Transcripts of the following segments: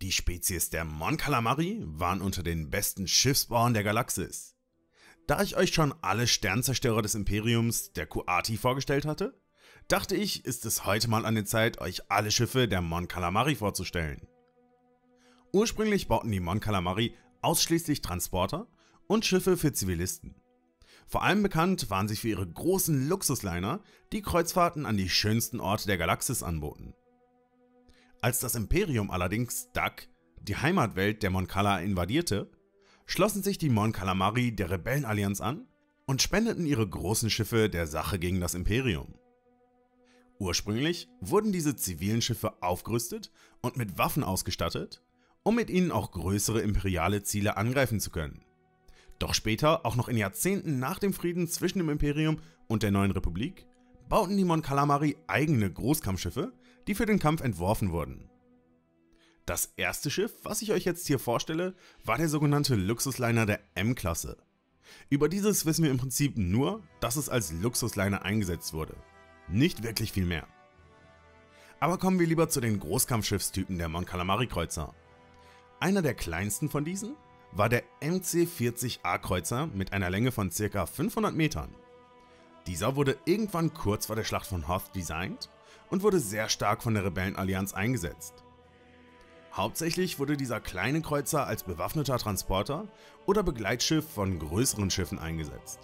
Die Spezies der Mon Calamari waren unter den besten Schiffsbauern der Galaxis. Da ich euch schon alle Sternzerstörer des Imperiums der Kuati vorgestellt hatte, dachte ich, ist es heute mal an der Zeit, euch alle Schiffe der Mon Calamari vorzustellen. Ursprünglich bauten die Mon Calamari ausschließlich Transporter und Schiffe für Zivilisten. Vor allem bekannt waren sie für ihre großen Luxusliner, die Kreuzfahrten an die schönsten Orte der Galaxis anboten. Als das Imperium allerdings Dak, die Heimatwelt der Mon Cala invadierte, schlossen sich die Mon Calamari der Rebellenallianz an und spendeten ihre großen Schiffe der Sache gegen das Imperium. Ursprünglich wurden diese zivilen Schiffe aufgerüstet und mit Waffen ausgestattet, um mit ihnen auch größere imperiale Ziele angreifen zu können. Doch später, auch noch in Jahrzehnten nach dem Frieden zwischen dem Imperium und der neuen Republik, bauten die Mon Calamari eigene Großkampfschiffe, die für den Kampf entworfen wurden. Das erste Schiff, was ich euch jetzt hier vorstelle, war der sogenannte Luxusliner der M-Klasse. Über dieses wissen wir im Prinzip nur, dass es als Luxusliner eingesetzt wurde. Nicht wirklich viel mehr. Aber kommen wir lieber zu den Großkampfschiffstypen der Mon Calamari Kreuzer. Einer der kleinsten von diesen war der MC-40A Kreuzer mit einer Länge von ca. 500 Metern. Dieser wurde irgendwann kurz vor der Schlacht von Hoth designt und wurde sehr stark von der Rebellenallianz eingesetzt. Hauptsächlich wurde dieser kleine Kreuzer als bewaffneter Transporter oder Begleitschiff von größeren Schiffen eingesetzt.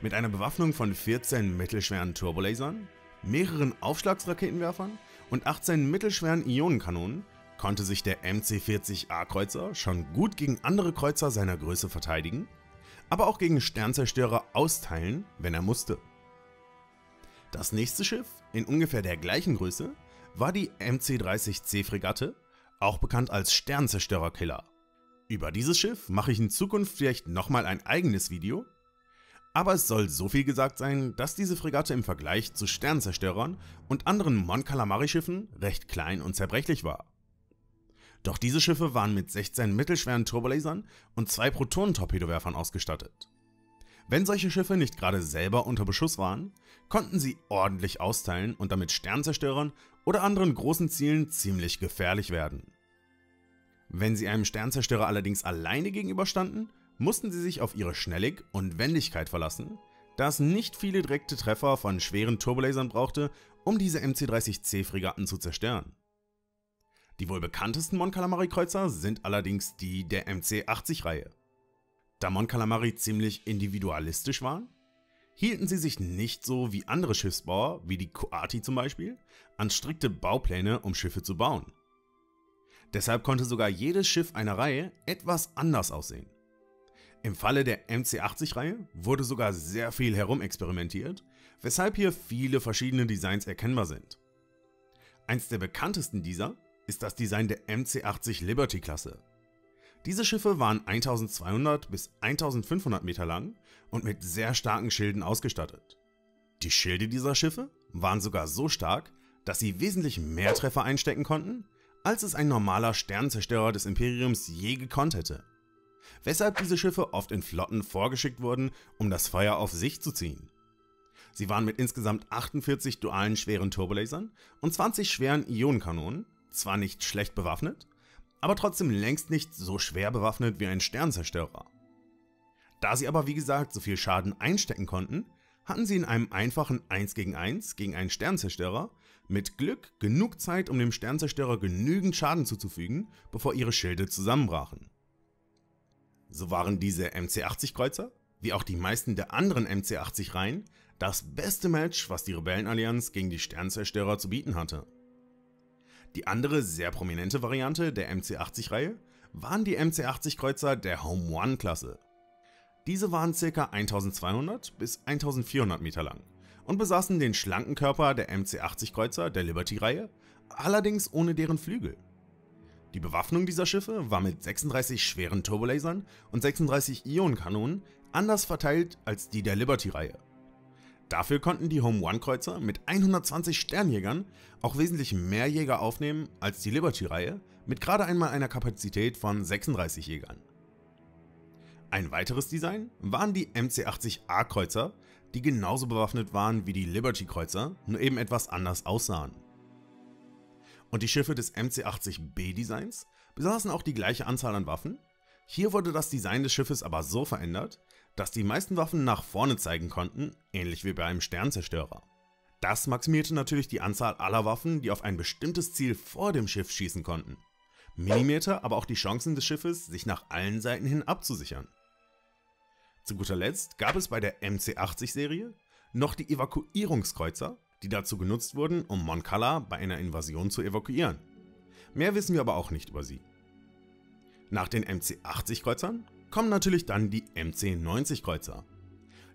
Mit einer Bewaffnung von 14 mittelschweren Turbolasern, mehreren Aufschlagsraketenwerfern und 18 mittelschweren Ionenkanonen konnte sich der MC-40A Kreuzer schon gut gegen andere Kreuzer seiner Größe verteidigen, aber auch gegen Sternzerstörer austeilen, wenn er musste. Das nächste Schiff, in ungefähr der gleichen Größe, war die MC-30C Fregatte, auch bekannt als Sternzerstörerkiller. Über dieses Schiff mache ich in Zukunft vielleicht nochmal ein eigenes Video, aber es soll so viel gesagt sein, dass diese Fregatte im Vergleich zu Sternzerstörern und anderen Mon Calamari Schiffen recht klein und zerbrechlich war. Doch diese Schiffe waren mit 16 mittelschweren Turbolasern und zwei Protonentorpedowerfern ausgestattet. Wenn solche Schiffe nicht gerade selber unter Beschuss waren, konnten sie ordentlich austeilen und damit Sternzerstörern oder anderen großen Zielen ziemlich gefährlich werden. Wenn sie einem Sternzerstörer allerdings alleine gegenüberstanden, mussten sie sich auf ihre Schnellig und Wendigkeit verlassen, da es nicht viele direkte Treffer von schweren Turbolasern brauchte, um diese MC-30C-Fregatten zu zerstören. Die wohl bekanntesten Mon Calamari Kreuzer sind allerdings die der MC-80-Reihe. Da Mon Calamari ziemlich individualistisch waren, hielten sie sich nicht so wie andere Schiffsbauer, wie die Coati zum Beispiel, an strikte Baupläne, um Schiffe zu bauen. Deshalb konnte sogar jedes Schiff einer Reihe etwas anders aussehen. Im Falle der MC80-Reihe wurde sogar sehr viel herumexperimentiert, weshalb hier viele verschiedene Designs erkennbar sind. Eins der bekanntesten dieser ist das Design der MC80 Liberty Klasse. Diese Schiffe waren 1200 bis 1500 Meter lang und mit sehr starken Schilden ausgestattet. Die Schilde dieser Schiffe waren sogar so stark, dass sie wesentlich mehr Treffer einstecken konnten, als es ein normaler Sternzerstörer des Imperiums je gekonnt hätte. Weshalb diese Schiffe oft in Flotten vorgeschickt wurden, um das Feuer auf sich zu ziehen. Sie waren mit insgesamt 48 dualen schweren Turbolasern und 20 schweren Ionenkanonen, zwar nicht schlecht bewaffnet, aber trotzdem längst nicht so schwer bewaffnet wie ein Sternzerstörer. Da sie aber wie gesagt so viel Schaden einstecken konnten, hatten sie in einem einfachen 1 gegen 1 gegen einen Sternzerstörer mit Glück genug Zeit, um dem Sternzerstörer genügend Schaden zuzufügen, bevor ihre Schilde zusammenbrachen. So waren diese MC-80 Kreuzer, wie auch die meisten der anderen MC-80 Reihen, das beste Match, was die Rebellenallianz gegen die Sternzerstörer zu bieten hatte. Die andere sehr prominente Variante der MC-80-Reihe waren die MC-80-Kreuzer der Home One-Klasse. Diese waren ca. 1200 bis 1400 Meter lang und besaßen den schlanken Körper der MC-80-Kreuzer der Liberty-Reihe, allerdings ohne deren Flügel. Die Bewaffnung dieser Schiffe war mit 36 schweren Turbolasern und 36 Ionenkanonen anders verteilt als die der Liberty-Reihe. Dafür konnten die Home One Kreuzer mit 120 Sternjägern auch wesentlich mehr Jäger aufnehmen als die Liberty-Reihe mit gerade einmal einer Kapazität von 36 Jägern. Ein weiteres Design waren die MC-80A Kreuzer, die genauso bewaffnet waren wie die Liberty Kreuzer, nur eben etwas anders aussahen. Und die Schiffe des MC-80B-Designs besaßen auch die gleiche Anzahl an Waffen. Hier wurde das Design des Schiffes aber so verändert, dass die meisten Waffen nach vorne zeigen konnten, ähnlich wie bei einem Sternzerstörer. Das maximierte natürlich die Anzahl aller Waffen, die auf ein bestimmtes Ziel vor dem Schiff schießen konnten, minimierte aber auch die Chancen des Schiffes, sich nach allen Seiten hin abzusichern. Zu guter Letzt gab es bei der MC-80-Serie noch die Evakuierungskreuzer, die dazu genutzt wurden, um Mon Cala bei einer Invasion zu evakuieren. Mehr wissen wir aber auch nicht über sie. Nach den MC-80-Kreuzern kommen natürlich dann die MC-90-Kreuzer.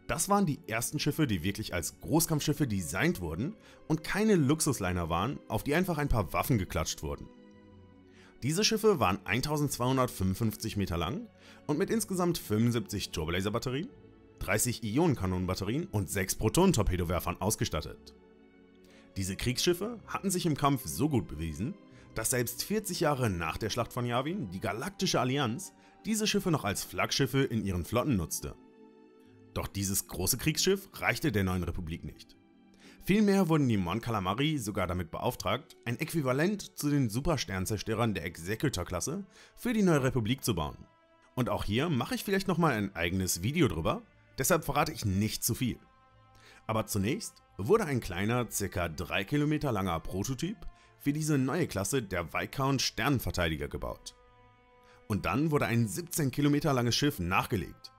Das waren die ersten Schiffe, die wirklich als Großkampfschiffe designt wurden und keine Luxusliner waren, auf die einfach ein paar Waffen geklatscht wurden. Diese Schiffe waren 1255 Meter lang und mit insgesamt 75 Turbolaser-Batterien, 30 Ionenkanonenbatterien und 6 Proton-Torpedowerfern ausgestattet. Diese Kriegsschiffe hatten sich im Kampf so gut bewiesen, dass selbst 40 Jahre nach der Schlacht von Yavin die Galaktische Allianz diese Schiffe noch als Flaggschiffe in ihren Flotten nutzte. Doch dieses große Kriegsschiff reichte der neuen Republik nicht. Vielmehr wurden die Mon Calamari sogar damit beauftragt, ein Äquivalent zu den Supersternzerstörern der Executor-Klasse für die neue Republik zu bauen. Und auch hier mache ich vielleicht nochmal ein eigenes Video drüber, deshalb verrate ich nicht zu viel. Aber zunächst wurde ein kleiner, ca. 3 Kilometer langer Prototyp für diese neue Klasse der Viscount Sternenverteidiger gebaut. Und dann wurde ein 17 Kilometer langes Schiff nachgelegt.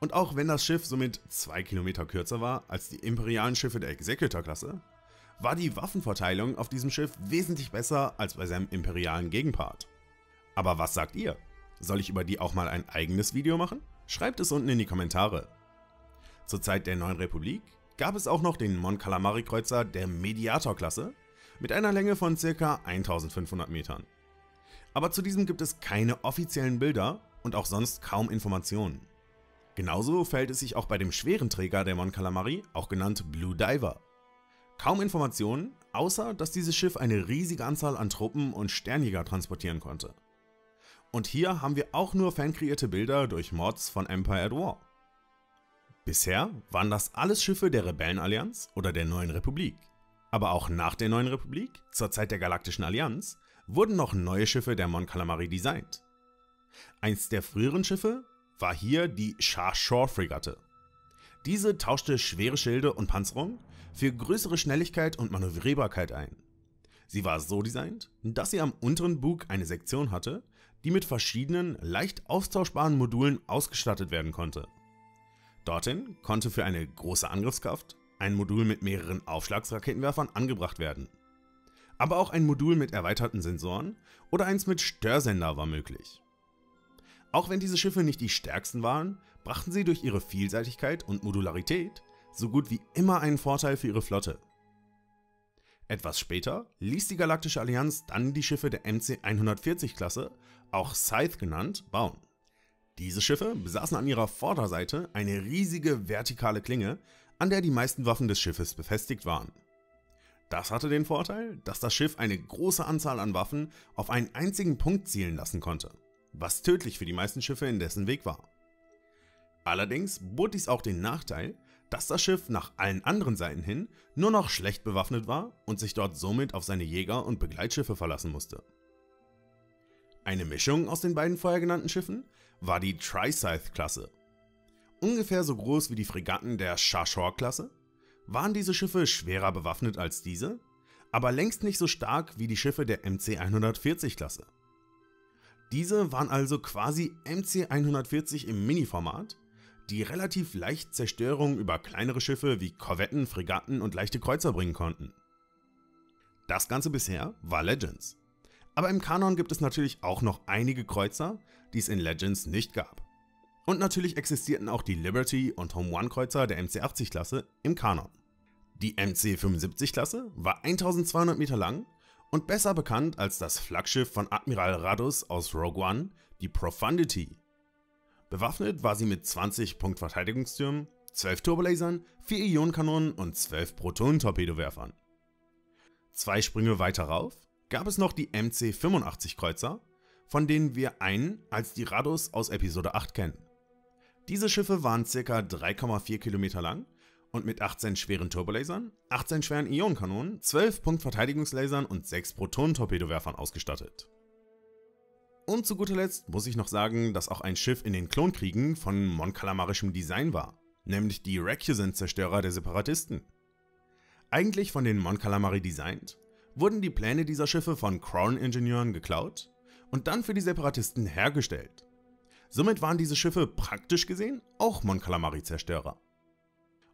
Und auch wenn das Schiff somit 2 Kilometer kürzer war als die imperialen Schiffe der Executor-Klasse, war die Waffenverteilung auf diesem Schiff wesentlich besser als bei seinem imperialen Gegenpart. Aber was sagt ihr? Soll ich über die auch mal ein eigenes Video machen? Schreibt es unten in die Kommentare. Zur Zeit der Neuen Republik gab es auch noch den Mon Calamari Kreuzer der Mediator-Klasse mit einer Länge von ca. 1500 Metern. Aber zu diesem gibt es keine offiziellen Bilder und auch sonst kaum Informationen. Genauso verhält es sich auch bei dem schweren Träger der Mon Calamari, auch genannt Blue Diver. Kaum Informationen, außer dass dieses Schiff eine riesige Anzahl an Truppen und Sternjäger transportieren konnte. Und hier haben wir auch nur fankreierte Bilder durch Mods von Empire at War. Bisher waren das alles Schiffe der Rebellenallianz oder der Neuen Republik. Aber auch nach der Neuen Republik, zur Zeit der Galaktischen Allianz, wurden noch neue Schiffe der Mon Calamari designt. Eins der früheren Schiffe war hier die Shah Shore Fregatte. Diese tauschte schwere Schilde und Panzerung für größere Schnelligkeit und Manövrierbarkeit ein. Sie war so designt, dass sie am unteren Bug eine Sektion hatte, die mit verschiedenen, leicht austauschbaren Modulen ausgestattet werden konnte. Dorthin konnte für eine große Angriffskraft ein Modul mit mehreren Aufschlagsraketenwerfern angebracht werden. Aber auch ein Modul mit erweiterten Sensoren oder eins mit Störsender war möglich. Auch wenn diese Schiffe nicht die stärksten waren, brachten sie durch ihre Vielseitigkeit und Modularität so gut wie immer einen Vorteil für ihre Flotte. Etwas später ließ die Galaktische Allianz dann die Schiffe der MC-140-Klasse, auch Scythe genannt, bauen. Diese Schiffe besaßen an ihrer Vorderseite eine riesige vertikale Klinge, an der die meisten Waffen des Schiffes befestigt waren. Das hatte den Vorteil, dass das Schiff eine große Anzahl an Waffen auf einen einzigen Punkt zielen lassen konnte was tödlich für die meisten Schiffe in dessen Weg war. Allerdings bot dies auch den Nachteil, dass das Schiff nach allen anderen Seiten hin nur noch schlecht bewaffnet war und sich dort somit auf seine Jäger und Begleitschiffe verlassen musste. Eine Mischung aus den beiden vorher genannten Schiffen war die Tricythe-Klasse. Ungefähr so groß wie die Fregatten der Shashor-Klasse waren diese Schiffe schwerer bewaffnet als diese, aber längst nicht so stark wie die Schiffe der MC-140-Klasse. Diese waren also quasi MC-140 im Mini-Format, die relativ leicht Zerstörung über kleinere Schiffe wie Korvetten, Fregatten und leichte Kreuzer bringen konnten. Das Ganze bisher war Legends. Aber im Kanon gibt es natürlich auch noch einige Kreuzer, die es in Legends nicht gab. Und natürlich existierten auch die Liberty und Home One Kreuzer der MC-80-Klasse im Kanon. Die MC-75-Klasse war 1200 Meter lang und besser bekannt als das Flaggschiff von Admiral Radus aus Rogue One, die Profundity. Bewaffnet war sie mit 20 Punktverteidigungstürmen, 12 Turbolasern, 4 Ionenkanonen und 12 Proton-Torpedowerfern. Zwei Sprünge weiter rauf gab es noch die MC-85 Kreuzer, von denen wir einen als die Radus aus Episode 8 kennen. Diese Schiffe waren ca. 3,4 Kilometer lang und mit 18 schweren Turbolasern, 18 schweren Ionenkanonen, 12 Punktverteidigungslasern und 6 Protonentorpedowerfern ausgestattet. Und zu guter Letzt muss ich noch sagen, dass auch ein Schiff in den Klonkriegen von Mon Calamarischem Design war, nämlich die Recusant-Zerstörer der Separatisten. Eigentlich von den Mon Calamari designt, wurden die Pläne dieser Schiffe von Crown-Ingenieuren geklaut und dann für die Separatisten hergestellt. Somit waren diese Schiffe praktisch gesehen auch Mon Calamari-Zerstörer.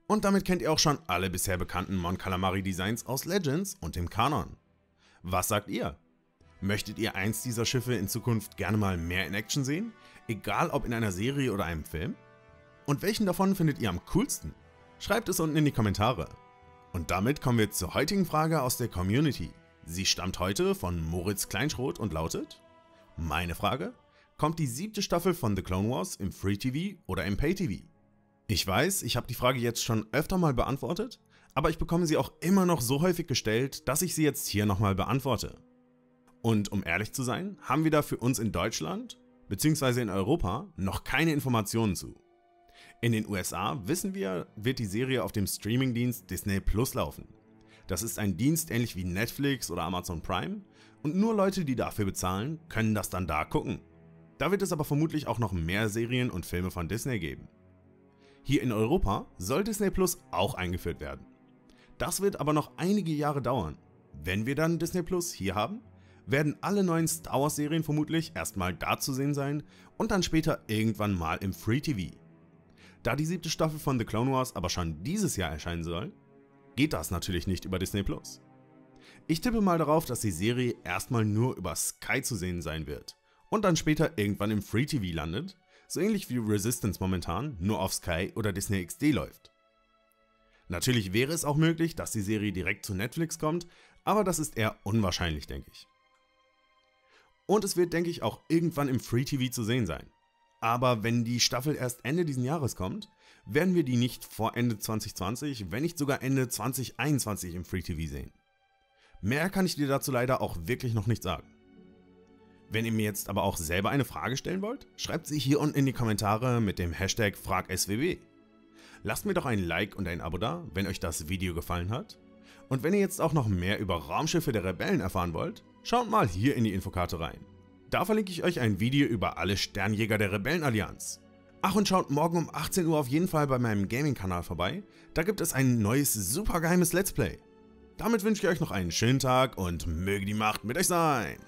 Und damit kennt ihr auch schon alle bisher bekannten Mon Calamari Designs aus Legends und dem Kanon. Was sagt ihr? Möchtet ihr eins dieser Schiffe in Zukunft gerne mal mehr in Action sehen? Egal ob in einer Serie oder einem Film? Und welchen davon findet ihr am coolsten? Schreibt es unten in die Kommentare. Und damit kommen wir zur heutigen Frage aus der Community. Sie stammt heute von Moritz Kleinschroth und lautet Meine Frage, kommt die siebte Staffel von The Clone Wars im Free TV oder im Pay TV? Ich weiß, ich habe die Frage jetzt schon öfter mal beantwortet, aber ich bekomme sie auch immer noch so häufig gestellt, dass ich sie jetzt hier nochmal beantworte. Und um ehrlich zu sein, haben wir da für uns in Deutschland bzw. in Europa noch keine Informationen zu. In den USA, wissen wir, wird die Serie auf dem Streamingdienst Disney Plus laufen. Das ist ein Dienst ähnlich wie Netflix oder Amazon Prime und nur Leute, die dafür bezahlen, können das dann da gucken. Da wird es aber vermutlich auch noch mehr Serien und Filme von Disney geben. Hier in Europa soll Disney Plus auch eingeführt werden. Das wird aber noch einige Jahre dauern. Wenn wir dann Disney Plus hier haben, werden alle neuen Star Wars Serien vermutlich erstmal da zu sehen sein und dann später irgendwann mal im Free TV. Da die siebte Staffel von The Clone Wars aber schon dieses Jahr erscheinen soll, geht das natürlich nicht über Disney Plus. Ich tippe mal darauf, dass die Serie erstmal nur über Sky zu sehen sein wird und dann später irgendwann im Free TV landet, so ähnlich wie Resistance momentan nur auf Sky oder Disney XD läuft. Natürlich wäre es auch möglich, dass die Serie direkt zu Netflix kommt, aber das ist eher unwahrscheinlich, denke ich. Und es wird, denke ich, auch irgendwann im Free TV zu sehen sein. Aber wenn die Staffel erst Ende diesen Jahres kommt, werden wir die nicht vor Ende 2020, wenn nicht sogar Ende 2021 im Free TV sehen. Mehr kann ich dir dazu leider auch wirklich noch nicht sagen. Wenn ihr mir jetzt aber auch selber eine Frage stellen wollt, schreibt sie hier unten in die Kommentare mit dem Hashtag FragSWB. Lasst mir doch ein Like und ein Abo da, wenn euch das Video gefallen hat. Und wenn ihr jetzt auch noch mehr über Raumschiffe der Rebellen erfahren wollt, Schaut mal hier in die Infokarte rein. Da verlinke ich euch ein Video über alle Sternjäger der Rebellenallianz. Ach und schaut morgen um 18 Uhr auf jeden Fall bei meinem Gaming-Kanal vorbei, da gibt es ein neues super geheimes Let's Play. Damit wünsche ich euch noch einen schönen Tag und möge die Macht mit euch sein.